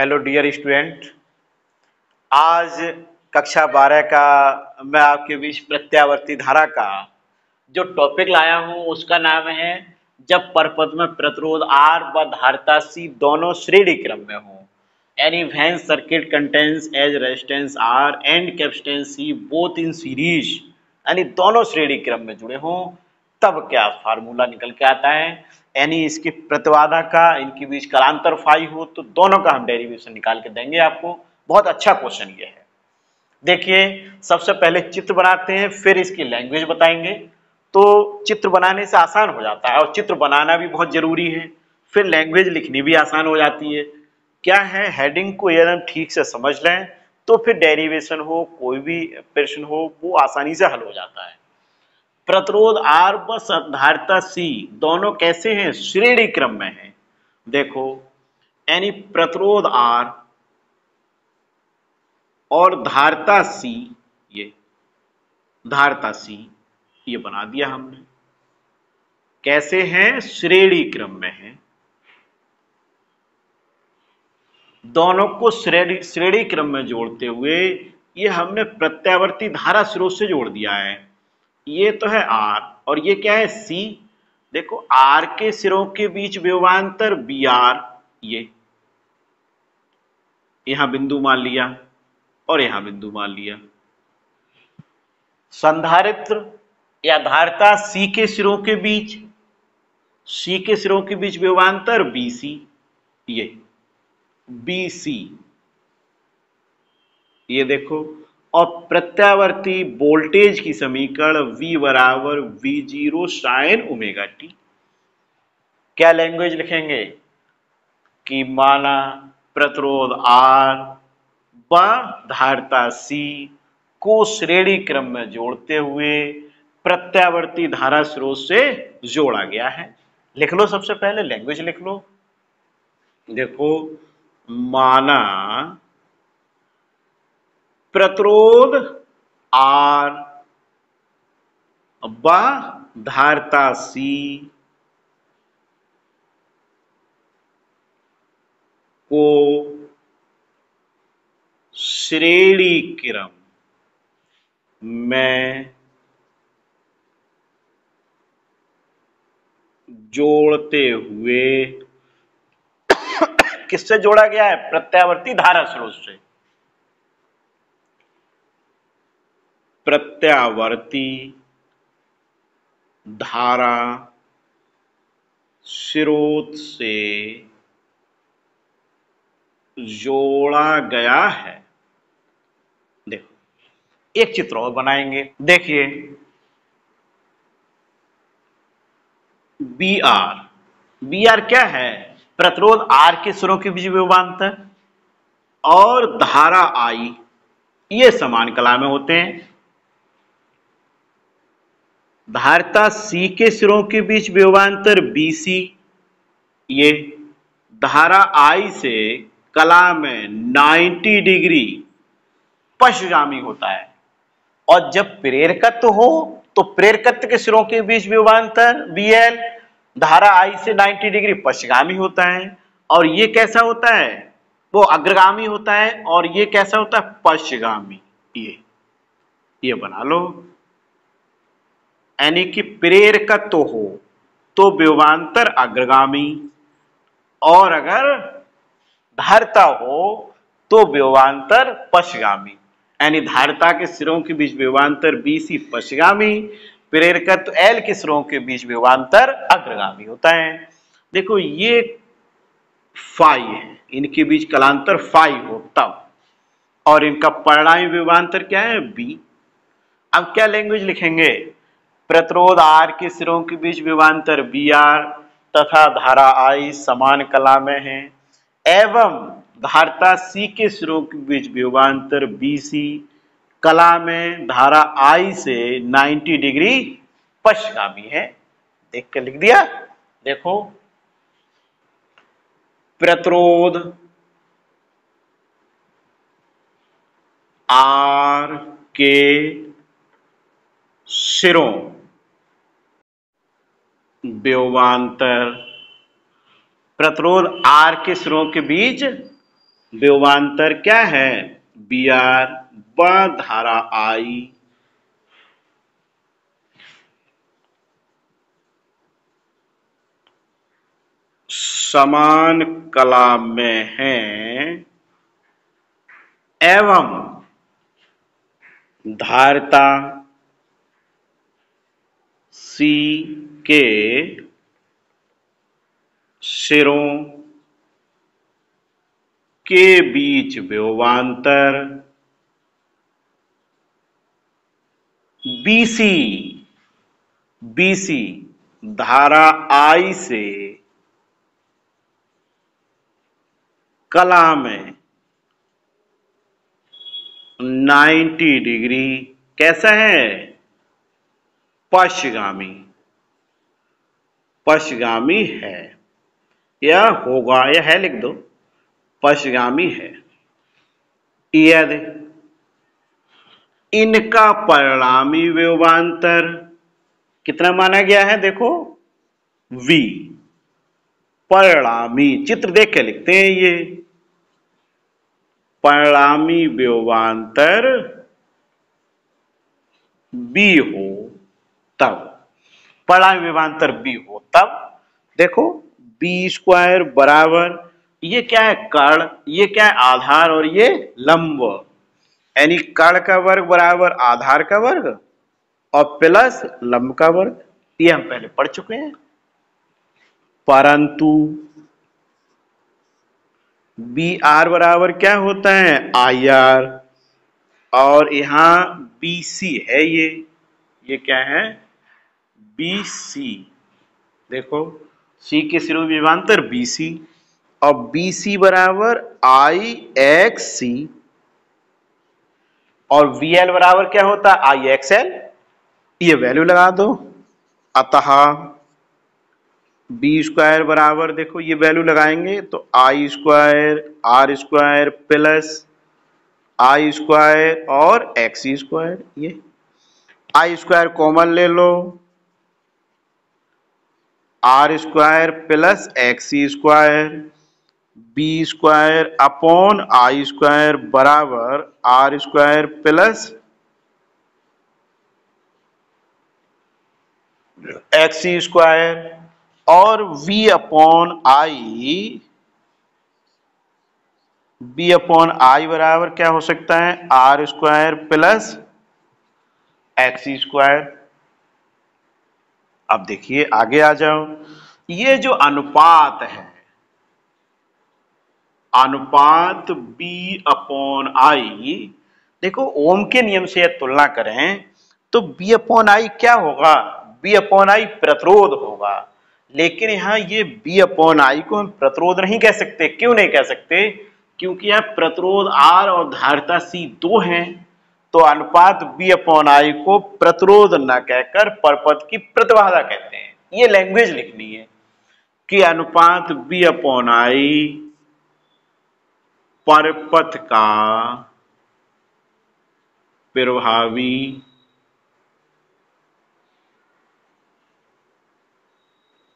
Hello dear student आज कक्षा बारह का मैं आपके बीच प्रत्यावर्ती धारा का जो टॉपिक लाया हूँ, उसका नाम है जब परपद में प्रतिरोध आर व धारता सी दोनों श्रेणी क्रम में हो। Any one circuit contains as resistance R and capacitance C both in series यानी दोनों श्रेणी क्रम में जुड़े हों, तब क्या फार्मूला निकल के आता है? यानी इसकी प्रतिवादा का, इनके बीच कलांतर फाई हो तो दोनों का हम डेरिवेशन निकाल के देंगे आपको। बहुत अच्छा क्वेश्चन ये है। देखिए, सबसे पहले चित्र बनाते हैं, फिर इसकी लैंग्वेज बताएँगे। तो चित्र बनाने से आसान हो जाता है, और चित्र बनाना भी बहुत ज़रूरी है। फिर लैंग्वेज लिखनी भी आसान हो जाती है। क्या है? हेडिंग को यदि हम ठीक से समझ लें तो फिर डेरिवेशन हो, कोई भी प्रश्न हो, वो आसानी से हल हो जाता है। प्रतिरोध आर व धारता सी, दोनों कैसे हैं? श्रेणी क्रम में हैं। देखो, यानी प्रतिरोध आर और धारता सी, ये धारता सी, ये बना दिया हमने। कैसे हैं? श्रेणी क्रम में हैं। दोनों को श्रेणी श्रेणी क्रम में जोड़ते हुए ये हमने प्रत्यावर्ती धारा स्रोत से जोड़ दिया है। ये तो है आर, और ये क्या है सी? देखो, आर के सिरों के बीच विवान्तर बी आर, ये। यहाँ बिंदु मान लिया, और यहाँ बिंदु मान लिया। संधारित्र या धारता सी के सिरों के बीच, सी के सिरों के बीच विवान्तर बी सी, ये। B C. ये देखो और प्रत्यावर्ती वोल्टेज की समीकरण V बराबर V zero sine omega T क्या लैंग्वेज लिखेंगे? कि माना प्रतिरोध R व धारता C को श्रेणी क्रम में जोड़ते हुए प्रत्यावर्ती धारा स्रोत से जोड़ा गया है। लिख लो सबसे पहले लैंग्वेज लिख लो। देखो, माना प्रतिरोध आर धारता सी। को, श्रेणी क्रम में जोड़ते हुए, किससे जोड़ा गया है? प्रत्यावर्ती धारा स्रोत से। प्रत्यावर्ती, धारा, स्रोत से जोड़ा गया है। देखो, एक चित्र और बनाएँगे। देखिए बी आर बी आर क्या है? प्रतिरोध आर के सिरों के बीच विभांतर और धारा आई ये समान कला में होते हैं। धारता सी के सिरों के बीच विभांतर बी सी ये धारा आई से कला में 90 डिग्री पश्चिमी होता है। और जब प्रेरकत्व हो तो प्रेरकत्व के सिरों के बीच विभांतर बी एल धारा आई से 90 डिग्री पश्चिमी होता है। और ये कैसा होता है? वो अग्रगामी होता है और ये कैसा होता है? पश्चिमी ये ये बना लो। यानी कि प्रेरकत्व हो तो विवांतर अग्रगामी। और अगर धारता हो तो विवांतर पशगामी। यानी धारता के सिरों के बीच विवांतर बीसी पशगामी, प्रेरकत्व एल के सिरों के बीच विवांतर अग्रगामी होता है। देखो, ये फाई है। इनके बीच कलांतर फाई हो, तब। और इनका परिणामी विवांतर क्या है? बी। अब क्या लैंग्वेज लिखेंगे? प्रतिरोध आर के सिरों के बीच विवांतर बी आर तथा धारा आई समान कला में है, एवं धारता सी के सिरों के बीच विवांतर बी सी कला में धारा आई से 90 डिग्री पश्चिमी है। देख कर लिख दिया? देखो। प्रतिरोध आर के सिरों व्योवांतर प्रतिरोध आर के सिरों के बीच व्योमांतर क्या है? बी आर, ब धारा आई। समान कला में है एवं धारता सी के सिरों के बीच व्योवांतर बीसी बीसी धारा आई से कला में 90 डिग्री कैसा है? पश्चिगामी। पश्चिगामी है। यह होगा, यह है लिख दो। पश्चिगामी है। यदि इनका परिणामी व्यवांतर कितना माना गया है? देखो, v परिणामी चित्र देख के लिखते हैं ये। परिणामी व्योवांतर बी हो। तब परिणामी व्योवांतर बी हो तब। देखो बी स्क्वायर बराबर, ये क्या है कर्ण, ये क्या है आधार और ये लंब। यानी कर्ण का वर्ग बराबर आधार का वर्ग और प्लस लंब का वर्ग। ये हम पहले पढ़ चुके हैं। परंतु बी आर बराबर क्या होता है? आई आर और यहाँ बी सी है ये। ये क्या है? B C. देखो, सी के सिरों विभांतर बी सी, और बी सी बराबर आई एक्स सी। और वी एल बराबर क्या होता? है आई एक्स एल। ये वैल्यू लगा दो। अतः बी स्क्वायर बराबर, देखो, ये वैल्यू लगाएँगे तो I square, R square plus I square और एक्स स्क्वायर। ये आई स्क्वायर कॉमन ले लो। R square plus X square B square upon I square बराबर R square plus X square और v upon I B upon I बराबर क्या हो सकता है? R square plus X square अब देखिए, आगे आ जाओ ये जो अनुपात है, अनुपात b अपॉन आई देखो, ओम के नियम से तुलना करें तो b अपॉन आई क्या होगा? B अपॉन आई प्रतिरोध होगा। लेकिन यहाँ ये बी अपॉन आई को हम प्रतिरोध नहीं कह सकते। क्यों नहीं कह सकते? क्योंकि यहाँ प्रतिरोध आर और धारता सी दो हैं। तो अनुपात बी अपॉन आई को प्रतिरोध न कहकर परपथ की प्रतिबाधा कहते हैं। ये लैंग्वेज लिखनी है कि अनुपात बी अपॉन आई परपथ का प्रभावी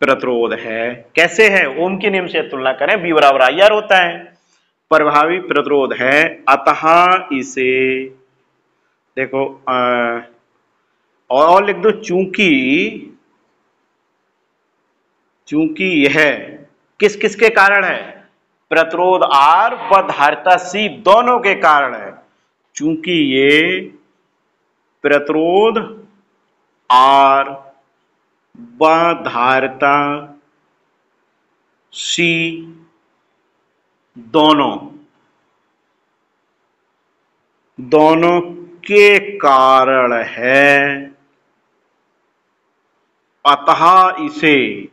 प्रतिरोध है। कैसे है? ओम के नियम से तुलना करें। बी बराबर आई आर होता है। प्रभावी प्रतिरोध है। अतः इसे देखो और लिख दो चूँकि चूँकि यह किस किस के कारण है? प्रतिरोध आर व धारिता सी दोनों के कारण है। चूँकि ये प्रतिरोध आर धारता सी दोनों दोनों के कारण है। अतः इसे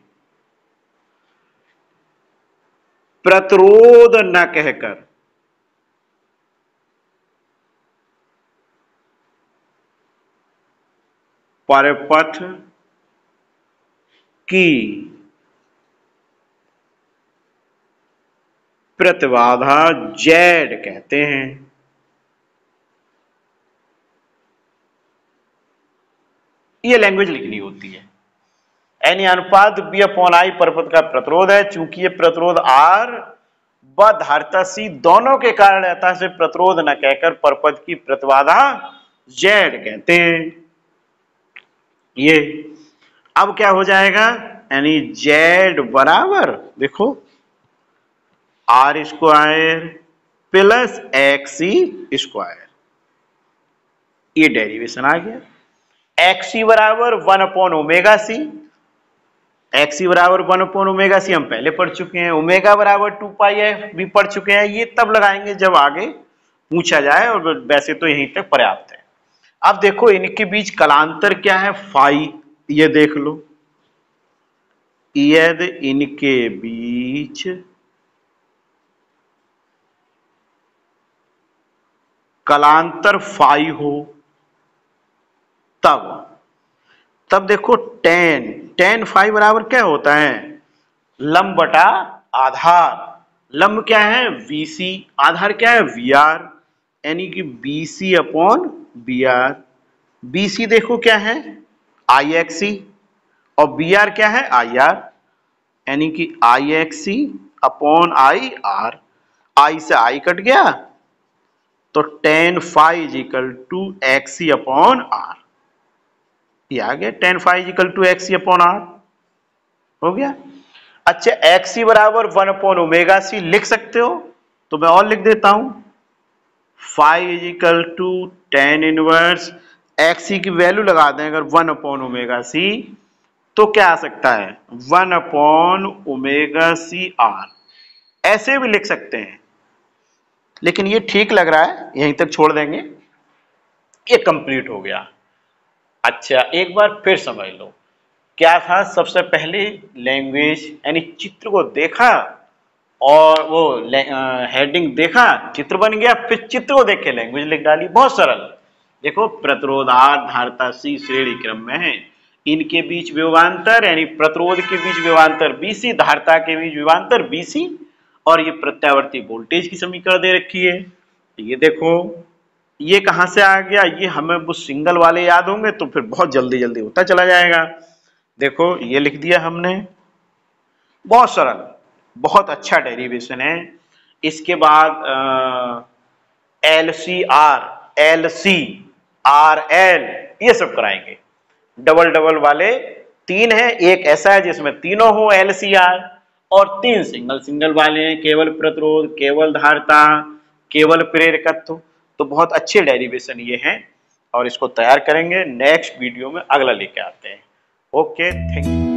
प्रतिरोध न कहकर परपथ की प्रतिबाधा जेड कहते हैं। ये लैंग्वेज लिखनी होती है। यानी अनुपात, बी अपॉन आई परपथ का प्रतिरोध है। चूँकि ये प्रतिरोध आर व धारता सी दोनों के कारण यथा से प्रतिरोध न कहकर परपद की प्रतिबाधा जेड कहते हैं। ये अब क्या हो जाएगा? यानी जेड बराबर, देखो, R square plus X square. ये डेरिवेशन आ गया। एक्स बराबर one upon omega C X बराबर वन अपॉन ओमेगा सी हम पहले पढ़ चुके हैं ओमेगा बराबर टू पाई एफ़ भी पढ़ चुके हैं, ये तब लगाएँगे जब आगे पूछा जाए और वैसे तो यहीं तक पर्याप्त है। अब देखो इनके बीच कलांतर क्या है? फाई ये देख लो। यदि इनके बीच कलांतर फाई हो तब तब देखो टेन टेन फाइव बराबर क्या होता है? लंब बटा आधार। लंब क्या है? वीसी आधार क्या है? वी आर यानी कि BC upon B R BC देखो क्या है? आई और बी आर क्या है? आई आर यानी कि I XC upon I R I से आई कट गया। तो tan phi equal to XC upon R ये आ गया। Tan phi equal to X upon R हो गया। अच्छा एक्स बराबर वन अपॉन ओमेगा सी लिख सकते हो? तो मैं और लिख देता हूँ। Phi equal to tan inverse X की वैल्यू लगा दें अगर वन अपॉन ओमेगा सी तो क्या आ सकता है? One upon omega C R ऐसे भी लिख सकते हैं। लेकिन ये ठीक लग रहा है, यहीं तक छोड़ देंगे। ये कंप्लीट हो गया। अच्छा एक बार फिर समझ लो। क्या था सबसे पहले लैंग्वेज यानी चित्र को देखा और वो हेडिंग देखा, चित्र बन गया, फिर चित्र को देख के लैंग्वेज लिख डाली। बहुत सरल। देखो प्रतिरोधार धारता सी श्रेणी क्रम में है। इनके बीच विवांतर यानी प्रतिरोध के बीच विवांतर बीसी धारता के बीच विवांतर बीसी और ये प्रत्यावर्ती वोल्टेज की समीकरण दे रखी है। ये देखो ये कहाँ से आ गया? ये हमें वो सिंगल वाले याद होंगे तो फिर बहुत जल्दी जल्दी होता चला जाएगा। देखो, ये लिख दिया हमने। बहुत सरल, बहुत अच्छा डेरिवेशन है। इसके बाद L C R L C R L ये सब कराएँगे। डबल डबल वाले तीन है, एक ऐसा है जिसमें तीनों हो एल सी आर और तीन सिंगल। सिंगल वाले हैं, केवल प्रतिरोध, केवल धारता, केवल प्रेरकत्व। तो बहुत अच्छे डेरिवेशन ये हैं और इसको तैयार करेंगे। नेक्स्ट वीडियो में अगला लेके आते हैं। Okay thank you